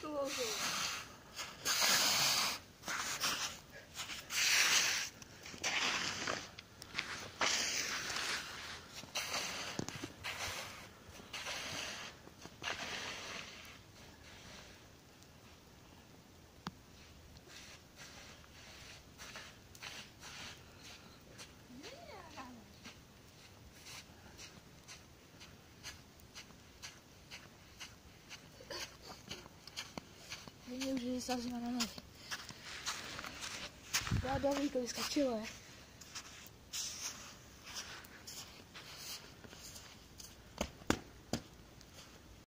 多喝水 Vidím, že sázíme na nohy. Já dobrý, to vyskočilo, je.